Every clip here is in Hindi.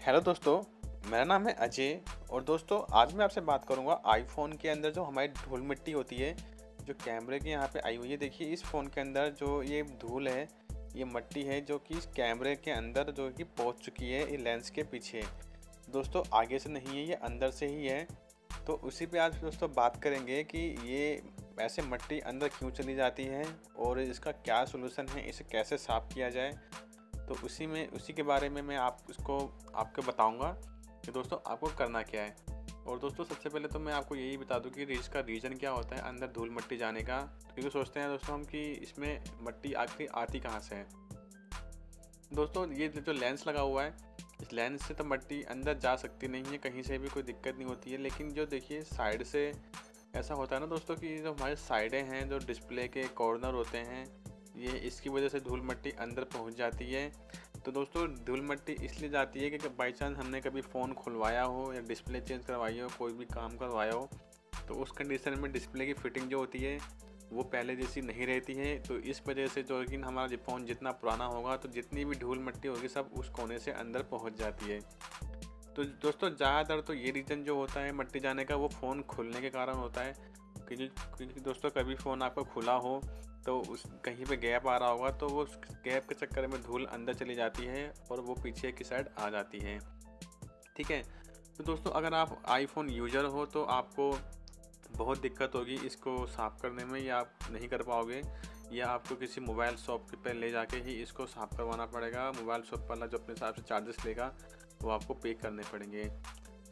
हेलो दोस्तों, मेरा नाम है अजय और दोस्तों, आज मैं आपसे बात करूँगा आईफोन के अंदर जो हमारी धूल मिट्टी होती है, जो कैमरे के यहाँ पे आई हुई है। देखिए, इस फ़ोन के अंदर जो ये धूल है, ये मट्टी है जो कि इस कैमरे के अंदर जो कि पहुँच चुकी है, ये लेंस के पीछे। दोस्तों, आगे से नहीं है, ये अंदर से ही है। तो उसी पे आज दोस्तों बात करेंगे कि ये ऐसे मट्टी अंदर क्यों चली जाती है और इसका क्या सोल्यूशन है, इसे कैसे साफ़ किया जाए? तो उसी में, उसी के बारे में मैं आप उसको, आपको बताऊँगा कि दोस्तों आपको करना क्या है। और दोस्तों सबसे पहले तो मैं आपको यही बता दूँ कि इसका रीज़न क्या होता है अंदर धूल मट्टी जाने का, क्योंकि सोचते हैं दोस्तों हम कि इसमें मट्टी आखिर आती कहाँ से है। दोस्तों ये जो लेंस लगा हुआ है, इस लेंस से तो मट्टी अंदर जा सकती नहीं है, कहीं से भी कोई दिक्कत नहीं होती है, लेकिन जो देखिए साइड से ऐसा होता है ना दोस्तों कि जो हमारे साइडें हैं, जो डिस्प्ले के कॉर्नर होते हैं ये इसकी वजह से धूल मट्टी अंदर पहुँच जाती है। तो दोस्तों, धूल मट्टी इसलिए जाती है कि बाई चांस हमने कभी फ़ोन खुलवाया हो या डिस्प्ले चेंज करवाई हो, कोई भी काम करवाया हो तो उस कंडीशन में डिस्प्ले की फ़िटिंग जो होती है, वो पहले जैसी नहीं रहती है। तो इस वजह से जो कि हमारा फ़ोन जितना पुराना होगा तो जितनी भी धूल मट्टी होगी, सब उस कोने से अंदर पहुँच जाती है। तो दोस्तों, ज़्यादातर तो ये रीज़न जो होता है मट्टी जाने का, वो फ़ोन खुलने के कारण होता है। क्योंकि क्योंकि दोस्तों, कभी फ़ोन आपका खुला हो तो उस, कहीं पे गैप आ रहा होगा तो वो गैप के चक्कर में धूल अंदर चली जाती है और वो पीछे की साइड आ जाती है। ठीक है? तो दोस्तों, अगर आप आईफोन यूज़र हो तो आपको बहुत दिक्कत होगी इसको साफ़ करने में, या आप नहीं कर पाओगे, या आपको किसी मोबाइल शॉप पे ले जाके ही इसको साफ़ करवाना पड़ेगा। मोबाइल शॉप वाला जो अपने हिसाब से चार्जेस लेगा, वो आपको पे करने पड़ेंगे।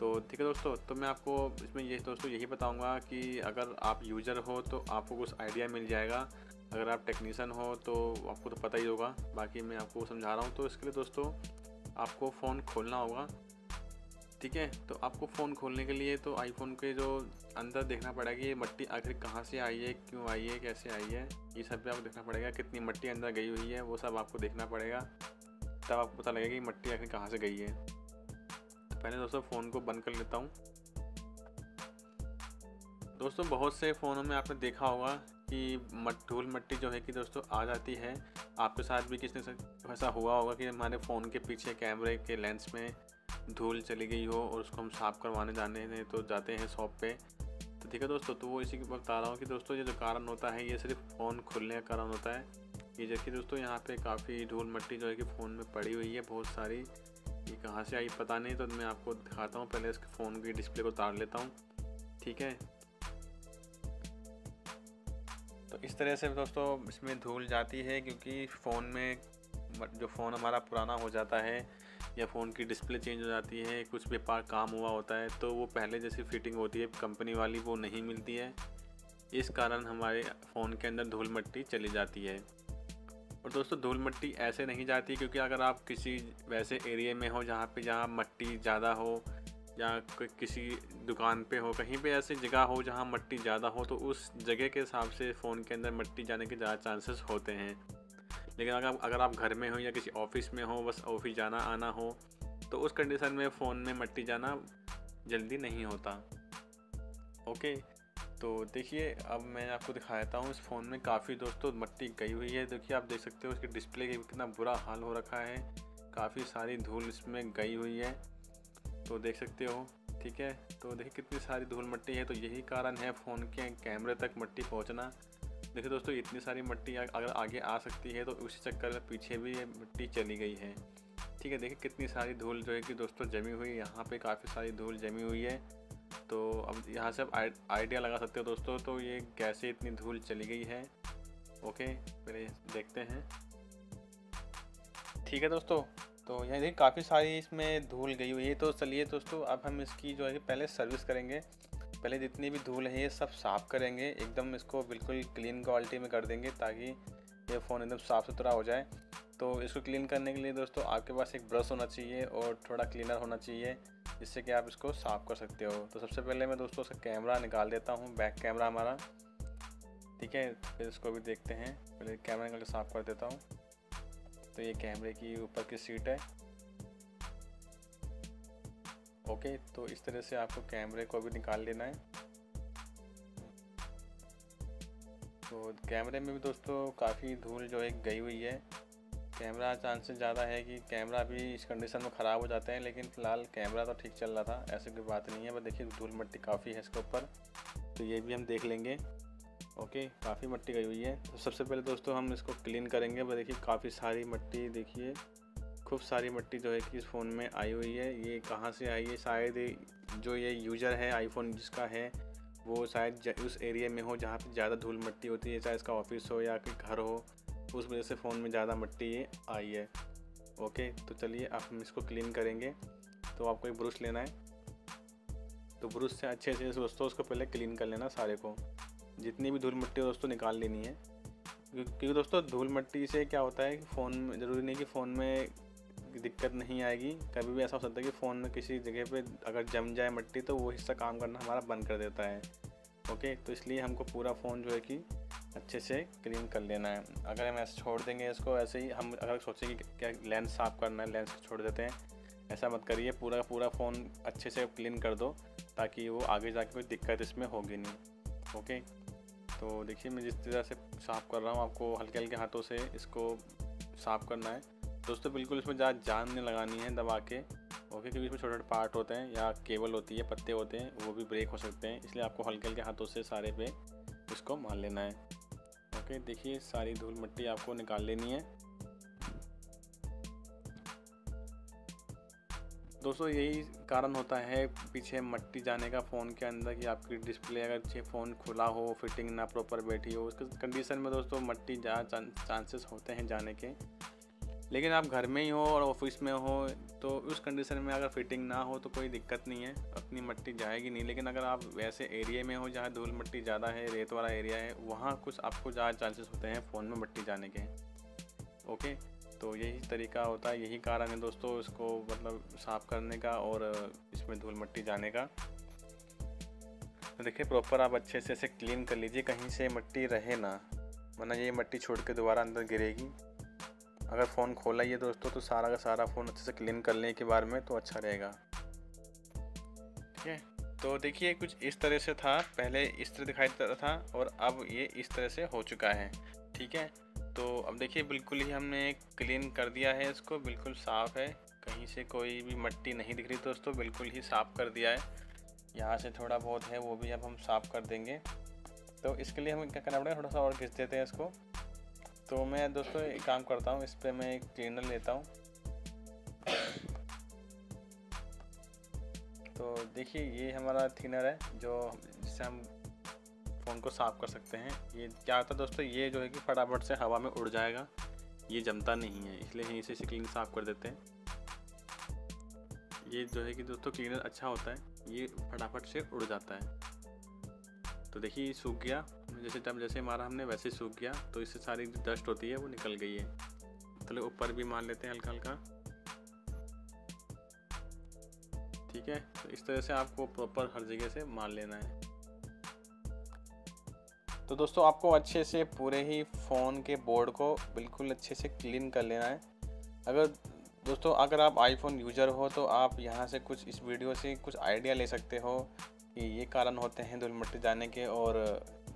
तो ठीक है दोस्तों तो मैं आपको इसमें ये दोस्तों यही बताऊँगा कि अगर आप यूज़र हो तो आपको कुछ आइडिया मिल जाएगा। अगर आप टेक्नीसन हो तो आपको तो पता ही होगा। बाकी मैं आपको समझा रहा हूँ तो इसके लिए दोस्तों आपको फ़ोन खोलना होगा। ठीक है तो आपको फ़ोन खोलने के लिए तो आईफोन के जो अंदर देखना पड़ेगा ये मट्टी आखिर कहाँ से आई है, क्यों आई है, कैसे आई है, ये सब भी आपको देखना पड़ेगा। कितनी मट्टी अंदर गई हुई है, वो सब आपको देखना पड़ेगा। तब आपको पता लगेगा कि मट्टी आखिर कहाँ से गई है। पहले दोस्तों फ़ोन को बंद कर लेता हूँ। दोस्तों, बहुत से फ़ोनों में आपने देखा होगा कि धूल मट्टी जो है कि दोस्तों आ जाती है। आपके साथ भी किसी ऐसा हुआ होगा कि हमारे फ़ोन के पीछे कैमरे के लेंस में धूल चली गई हो और उसको हम साफ़ करवाने जाने हैं तो जाते हैं शॉप पे। तो ठीक है दोस्तों तो वो इसी की बता रहा हूँ कि दोस्तों ये जो कारण होता है, ये सिर्फ़ फ़ोन खुलने का कारण होता है। ये जबकि दोस्तों यहाँ पे काफ़ी धूल मट्टी जो है कि फ़ोन में पड़ी हुई है, बहुत सारी। ये कहाँ से आई, पता नहीं तो मैं आपको दिखाता हूँ। पहले इसके फ़ोन की डिस्प्ले को उतार लेता हूँ। ठीक है? तो इस तरह से दोस्तों इसमें धूल जाती है, क्योंकि फ़ोन में जो फ़ोन हमारा पुराना हो जाता है या फ़ोन की डिस्प्ले चेंज हो जाती है, कुछ पार्ट काम हुआ होता है तो वो पहले जैसी फिटिंग होती है, कंपनी वाली वो नहीं मिलती है। इस कारण हमारे फ़ोन के अंदर धूल मट्टी चली जाती है। और दोस्तों, धूल मट्टी ऐसे नहीं जाती क्योंकि अगर आप किसी वैसे एरिए में हो जहाँ पे जहाँ मिट्टी ज़्यादा हो या किसी दुकान पे हो, कहीं पे ऐसी जगह हो जहाँ मिट्टी ज़्यादा हो तो उस जगह के हिसाब से फ़ोन के अंदर मिट्टी जाने के ज़्यादा चांसेस होते हैं। लेकिन अगर अगर आप घर में हो या किसी ऑफ़िस में हो, बस ऑफ़िस जाना आना हो तो उस कंडीशन में फ़ोन में मट्टी जाना जल्दी नहीं होता। ओके? तो देखिए, अब मैं आपको दिखा हूँ इस फ़ोन में काफ़ी दोस्तों मट्टी गई हुई है। देखिए, आप देख सकते हो इसके डिस्प्ले का कितना बुरा हाल हो रखा है। काफ़ी सारी धूल इसमें गई हुई है। तो देख सकते हो, ठीक है? तो देखिए, कितनी सारी धूल मट्टी है। तो यही कारण है फ़ोन के कैमरे तक मट्टी पहुँचना। देखिए दोस्तों, इतनी सारी मट्टी अगर आगे आ सकती है तो उसी चक्कर में पीछे भी ये मिट्टी चली गई है। ठीक है, देखिए कितनी सारी धूल जो है कि दोस्तों जमी हुई यहाँ पे काफ़ी सारी धूल जमी हुई है। तो अब यहाँ से आप आइडिया लगा सकते हो दोस्तों तो ये कैसे इतनी धूल चली गई है? ओके पहले देखते हैं। ठीक है दोस्तों तो यहाँ देखिए काफ़ी सारी इसमें धूल गई हुई है। तो चलिए दोस्तों, अब हम इसकी जो है पहले सर्विस करेंगे। पहले जितनी भी धूल है, ये सब साफ़ करेंगे। एकदम इसको बिल्कुल क्लीन क्वालिटी में कर देंगे ताकि ये फ़ोन एकदम साफ़ सुथरा हो जाए। तो इसको क्लीन करने के लिए दोस्तों, आपके पास एक ब्रश होना चाहिए और थोड़ा क्लीनर होना चाहिए। जिससे कि आप इसको साफ़ कर सकते हो। तो सबसे पहले मैं दोस्तों उसका कैमरा निकाल देता हूँ, बैक कैमरा हमारा। ठीक है, फिर इसको भी देखते हैं। पहले कैमरा निकाल के साफ़ कर देता हूँ। तो ये कैमरे की ऊपर की सीट है। ओके तो इस तरह से आपको कैमरे को भी निकाल लेना है। तो कैमरे में भी दोस्तों काफ़ी धूल जो है गई हुई है। कैमरा चांसेस ज़्यादा है कि कैमरा भी इस कंडीशन में ख़राब हो जाते हैं, लेकिन फ़िलहाल कैमरा तो ठीक चल रहा था, ऐसी कोई बात नहीं है बस देखिए धूल मट्टी काफ़ी है इसके ऊपर तो ये भी हम देख लेंगे। ओके, काफ़ी मट्टी गई हुई है। तो सबसे पहले दोस्तों हम इसको क्लीन करेंगे बस देखिए काफ़ी सारी मट्टी देखिए, खूब सारी मट्टी जो है कि इस फ़ोन में आई हुई है। ये कहाँ से आई है? शायद जो ये यूज़र है आईफोन जिसका है, वो शायद उस एरिया में हो जहाँ पे ज़्यादा धूल मट्टी होती है, चाहे इसका ऑफ़िस हो या कि घर हो। उस वजह से फ़ोन में ज़्यादा मिट्टी आई है। ओके तो चलिए अब हम इसको क्लीन करेंगे। तो आपको एक ब्रश लेना है। तो ब्रश से अच्छे अच्छे से दोस्तों उसको पहले क्लीन कर लेना सारे को। जितनी भी धूल मिट्टी दोस्तों निकाल लेनी है। क्योंकि दोस्तों धूल मिट्टी से क्या होता है कि फ़ोन में, ज़रूरी नहीं कि फ़ोन में दिक्कत नहीं आएगी। कभी भी ऐसा हो सकता है कि फ़ोन में किसी जगह पे अगर जम जाए मिट्टी तो वो हिस्सा काम करना हमारा बंद कर देता है। ओके तो इसलिए हमको पूरा फ़ोन जो है कि अच्छे से क्लीन कर लेना है। अगर हम ऐसे छोड़ देंगे इसको, ऐसे ही हम अगर सोचें कि क्या लेंस साफ़ करना है लेंस छोड़ देते हैं, ऐसा मत करिए। पूरा पूरा फ़ोन अच्छे से क्लीन कर दो, ताकि वो आगे जाके कोई दिक्कत इसमें होगी नहीं। ओके तो देखिए, मैं जिस तरह से साफ़ कर रहा हूँ, आपको हल्के हल्के हाथों से इसको साफ़ करना है। दोस्तों, बिल्कुल इसमें ज़्यादा जान नहीं लगानी है दबा के। ओके क्योंकि इसमें छोटे छोटे पार्ट होते हैं, या केबल होती है, पत्ते होते हैं, वो भी ब्रेक हो सकते हैं। इसलिए आपको हल्के हल्के हाथों से सारे पे इसको मार लेना है। ओके देखिए, सारी धूल मिट्टी आपको निकाल लेनी है। दोस्तों, यही कारण होता है पीछे मट्टी जाने का फ़ोन के अंदर कि आपकी डिस्प्ले अगर फ़ोन खुला हो, फिटिंग ना प्रॉपर बैठी हो, उसके कंडीशन में दोस्तों मट्टी जा चांसेस होते हैं जाने के। लेकिन आप घर में ही हो और ऑफ़िस में हो तो उस कंडीशन में अगर फिटिंग ना हो तो कोई दिक्कत नहीं है। अपनी मट्टी जाएगी नहीं, लेकिन अगर आप वैसे एरिया में हो जहाँ धूल मट्टी ज़्यादा है, रेत वाला एरिया है, वहाँ कुछ आपको ज़्यादा चांसेस होते हैं फ़ोन में मट्टी जाने के। ओके तो यही तरीका होता है, यही कारण है दोस्तों इसको मतलब साफ़ करने का और इसमें धूल मट्टी जाने का। तो देखिए प्रॉपर आप अच्छे से इसे क्लीन कर लीजिए, कहीं से मट्टी रहे ना, वरना ये मट्टी छोड़ के दोबारा अंदर गिरेगी। अगर फ़ोन खोला ही है दोस्तों तो सारा का सारा फ़ोन अच्छे से क्लीन कर लेने के बारे में तो अच्छा रहेगा। ठीक है? तो देखिए, कुछ इस तरह से था। पहले इस तरह दिखाई देता था और अब ये इस तरह से हो चुका है। ठीक है? तो अब देखिए, बिल्कुल ही हमने क्लीन कर दिया है इसको। बिल्कुल साफ़ है। कहीं से कोई भी मट्टी नहीं दिख रही दोस्तों, बिल्कुल ही साफ़ कर दिया है। यहाँ से थोड़ा बहुत है, वो भी अब हम साफ़ कर देंगे। तो इसके लिए हमें क्या करना पड़ेगा? थोड़ा सा और घिस देते हैं इसको। तो मैं दोस्तों एक काम करता हूँ, इस पर मैं एक क्लीनर लेता हूँ। तो देखिए, ये हमारा थिनर है, जो जिससे हम फ़ोन को साफ़ कर सकते हैं। ये क्या होता है दोस्तों, ये जो है कि फटाफट से हवा में उड़ जाएगा। ये जमता नहीं है, इसलिए यहीं से क्लीन साफ़ कर देते हैं। ये जो है कि दोस्तों क्लीनर अच्छा होता है, ये फटाफट से उड़ जाता है। तो देखिए, ये सूख गया। जैसे टब जैसे मारा हमने, वैसे सूख गया। तो इससे सारी डस्ट होती है, वो निकल गई है। चलो ऊपर भी मार लेते हैं हल्का हल्का। ठीक है? तो इस तरह से आपको प्रॉपर हर जगह से मार लेना है। तो दोस्तों, आपको अच्छे से पूरे ही फ़ोन के बोर्ड को बिल्कुल अच्छे से क्लीन कर लेना है। अगर दोस्तों, अगर आप आईफोन यूज़र हो तो आप यहाँ से कुछ इस वीडियो से कुछ आइडिया ले सकते हो कि ये कारण होते हैं धूल मिट्टी जाने के और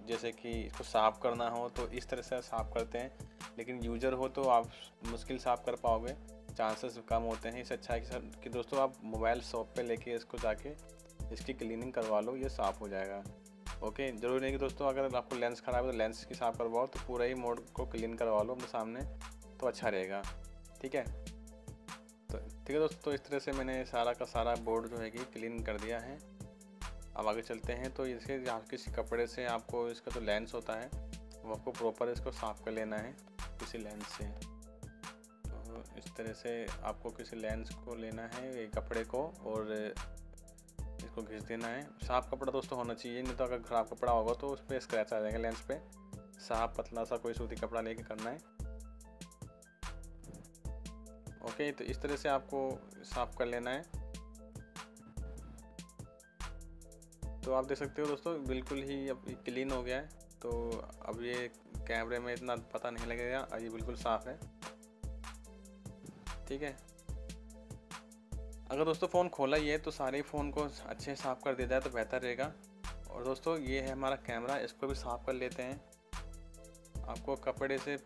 जैसे कि इसको साफ़ करना हो तो इस तरह से साफ़ करते हैं। लेकिन यूज़र हो तो आप मुश्किल साफ़ कर पाओगे। चांसेस कम होते हैं। इससे अच्छा है कि सर, कि दोस्तों आप मोबाइल शॉप पे लेके इसको जाके इसकी क्लीनिंग करवा लो, ये साफ़ हो जाएगा। ओके? ज़रूरी नहीं कि दोस्तों अगर आपको लेंस ख़राब है तो लेंस की साफ़ करवाओ तो पूरा ही मोड को क्लीन करवा लो अपने सामने तो अच्छा रहेगा। ठीक है? तो ठीक है दोस्तों तो इस तरह से मैंने सारा का सारा बोर्ड जो है कि क्लीन कर दिया है। अब आगे चलते हैं तो इसके यहाँ किसी कपड़े से आपको इसका जो तो लेंस होता है, वो आपको प्रॉपर इसको साफ़ कर लेना है, किसी लेंस से। तो इस तरह से आपको किसी लेंस को लेना है कपड़े को, और इसको घिस देना है। साफ़ कपड़ा दोस्तों होना चाहिए, नहीं तो अगर ख़राब कपड़ा होगा तो उस पर स्क्रैच आ जाएगा लेंस पे। साफ़ पतला सा कोई सूती कपड़ा लेके करना है। ओके तो इस तरह से आपको साफ़ कर लेना है। तो आप देख सकते हो दोस्तों, बिल्कुल ही अब क्लीन हो गया है। तो अब ये कैमरे में इतना पता नहीं लगेगा ये बिल्कुल साफ़ है। ठीक है। अगर दोस्तों फ़ोन खोला ही है तो सारे फ़ोन को अच्छे से साफ़ कर दिया जाए तो बेहतर रहेगा। और दोस्तों, ये है हमारा कैमरा, इसको भी साफ़ कर लेते हैं। आपको कपड़े से,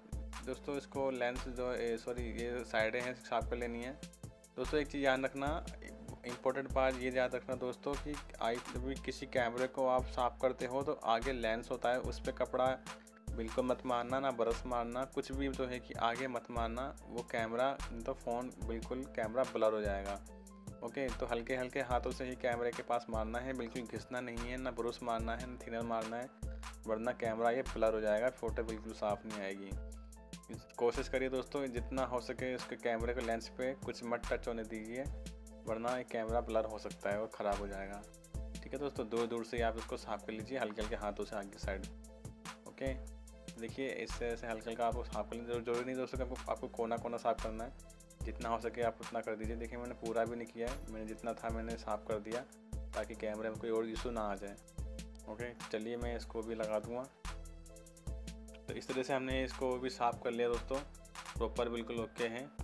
दोस्तों, इसको लेंस जो सॉरी, ये साइडें हैं, साफ़ कर लेनी है। दोस्तों, एक चीज़ याद रखना इम्पोर्टेंट बात ये याद रखना दोस्तों कि आई जब भी किसी कैमरे को आप साफ़ करते हो तो आगे लेंस होता है, उस पर कपड़ा बिल्कुल मत मारना ना ब्रश मारना कुछ भी तो है कि आगे मत मारना वो कैमरा तो फ़ोन बिल्कुल कैमरा ब्लर हो जाएगा। ओके तो हल्के हल्के हाथों से ही कैमरे के पास मारना है, बिल्कुल घिसना नहीं है, ना ब्रश मारना है, ना थिनर मारना है, वरना कैमरा ये ब्लर हो जाएगा फ़ोटो बिल्कुल साफ़ नहीं आएगी। कोशिश करिए दोस्तों, जितना हो सके उसके कैमरे को लेंस पे कुछ मत टच होने दीजिए। वरना कैमरा ब्लर हो सकता है और ख़राब हो जाएगा। ठीक है दोस्तों, दूर दूर से आप इसको साफ़ कर लीजिए हल्के हल्के हाथों से आगे साइड ओके देखिए, इस तरह से हल्का हल्का आपको साफ़ कर लीजिए। ज़रूरी नहीं दोस्तों आपको आपको कोना कोना साफ़ करना है। जितना हो सके आप उतना कर दीजिए। देखिए, मैंने पूरा भी नहीं किया है। मैंने जितना था मैंने साफ़ कर दिया, ताकि कैमरे में कोई और इशू ना आ जाए। ओके चलिए, मैं इसको भी लगा दूँगा। तो इस तरह से हमने इसको भी साफ़ कर लिया दोस्तों। प्रॉपर बिल्कुल ओके हैं।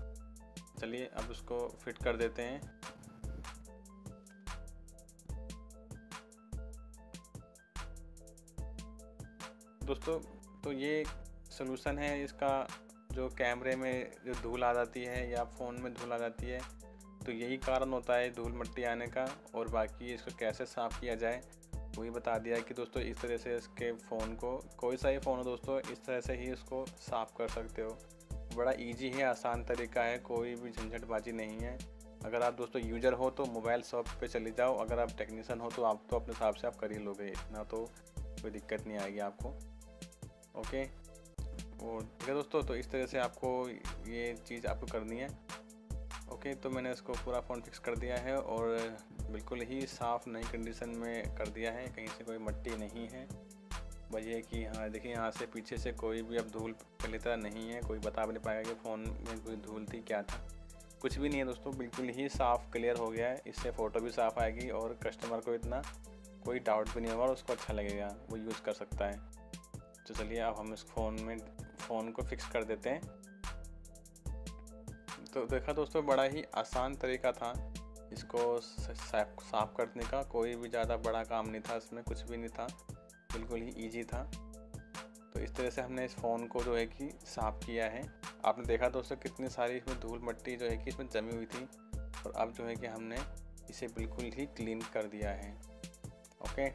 चलिए, अब इसको फिट कर देते हैं। दोस्तों तो ये सोल्यूशन है इसका, जो कैमरे में जो धूल आ जाती है या फ़ोन में धूल आ जाती है तो यही कारण होता है धूल मट्टी आने का और बाकी इसको कैसे साफ़ किया जाए, वही बता दिया कि दोस्तों, इस तरह से इसके फ़ोन को, कोई सा ही फ़ोन हो दोस्तों, इस तरह से ही इसको साफ़ कर सकते हो। बड़ा इजी है, आसान तरीका है, कोई भी झंझटबाजी नहीं है। अगर आप दोस्तों यूज़र हो तो मोबाइल शॉप पे चले जाओ, अगर आप टेक्नीशियन हो तो आप तो अपने हिसाब से आप कर ही लोगे, इतना तो कोई दिक्कत नहीं आएगी आपको। ओके? और ठीक है दोस्तों तो इस तरह से आपको ये चीज़ आपको करनी है। ओके तो मैंने इसको पूरा फ़ोन फिक्स कर दिया है और बिल्कुल ही साफ़ नई कंडीशन में कर दिया है। कहीं से कोई मट्टी नहीं है। वजह कि हाँ देखिए यहाँ से पीछे से कोई भी अब धूल पहले तरह नहीं है। कोई बता भी नहीं पाएगा कि फ़ोन में कोई धूल थी, क्या था। कुछ भी नहीं है दोस्तों, बिल्कुल ही साफ़ क्लियर हो गया है। इससे फ़ोटो भी साफ़ आएगी और कस्टमर को इतना कोई डाउट भी नहीं होगा और उसको अच्छा लगेगा। वो यूज़ कर सकता है। तो चलिए अब हम इस फ़ोन में, फ़ोन को फिक्स कर देते हैं। तो देखा दोस्तों, बड़ा ही आसान तरीका था इसको साफ़ करने का। कोई भी ज़्यादा बड़ा काम नहीं था इसमें, कुछ भी नहीं था। बिल्कुल ही इजी था। तो इस तरह से हमने इस फ़ोन को जो है कि साफ़ किया है। आपने देखा दोस्तों कितनी सारी इसमें धूल मट्टी जो है कि इसमें जमी हुई थी और अब जो है कि हमने इसे बिल्कुल ही क्लीन कर दिया है। ओके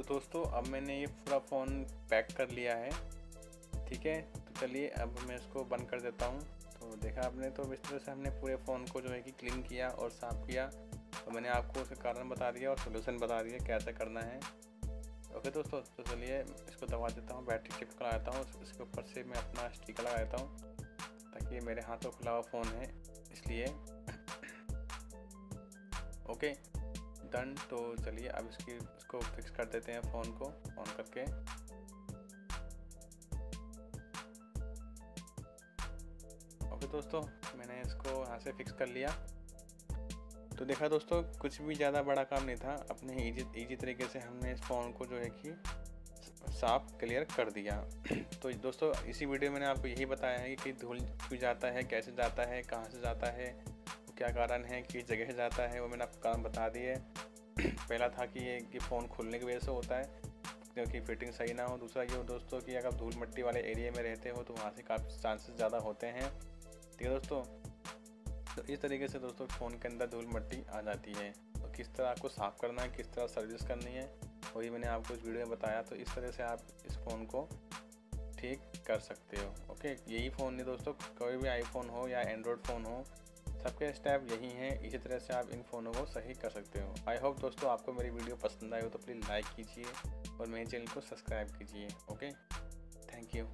तो दोस्तों, अब मैंने ये पूरा फ़ोन पैक कर लिया है। ठीक है? तो चलिए, अब मैं इसको बंद कर देता हूँ। तो देखा आपने तो इस तरह से हमने पूरे फ़ोन को जो है कि क्लीन किया और साफ़ किया। तो मैंने आपको उसका कारण बता दिया और सोल्यूशन बता दिया कैसे करना है। ओके दोस्तों तो चलिए, इसको दबा देता हूँ बैटरी चिप लगाता हूँ। इसके ऊपर से मैं अपना स्टिकर लगा देता हूँ, ताकि मेरे हाथों खुला हुआ फ़ोन है, इसलिए। ओके? डन तो चलिए अब इसकी, इसको फिक्स कर देते हैं फ़ोन को ऑन करके। ओके दोस्तों, मैंने इसको यहाँ से फिक्स कर लिया। तो देखा दोस्तों, कुछ भी ज़्यादा बड़ा काम नहीं था, अपने इजी इजी तरीके से हमने इस फ़ोन को जो है कि साफ़ क्लियर कर दिया। तो दोस्तों, इसी वीडियो में मैंने आपको यही बताया है कि धूल क्यों जाता है, कैसे जाता है, कहाँ से जाता है क्या कारण है, किस जगह जाता है, वो मैंने आपको कारण बता दिए। पहला था कि ये, कि फ़ोन खुलने की वजह से होता है, क्योंकि फिटिंग सही ना हो। दूसरा ये हो दोस्तों कि अगर धूल मिट्टी वाले एरिया में रहते हो तो वहाँ से काफ़ी चांसेस ज़्यादा होते हैं। ठीक है दोस्तों? तो इस तरीके से दोस्तों फ़ोन के अंदर धूल मिट्टी आ जाती है। तो किस तरह आपको साफ़ करना है, किस तरह सर्विस करनी है, वही मैंने आपको इस वीडियो में बताया। तो इस तरह से आप इस फ़ोन को ठीक कर सकते हो। ओके? यही फ़ोन नहीं दोस्तों, कोई भी आईफोन हो या एंड्रॉयड फ़ोन हो सबके स्टेप यही हैं, इसी तरह से आप इन फ़ोनों को सही कर सकते हो। आई होप दोस्तों आपको मेरी वीडियो पसंद आई हो तो प्लीज़ लाइक कीजिए और मेरे चैनल को सब्सक्राइब कीजिए ओके थैंक यू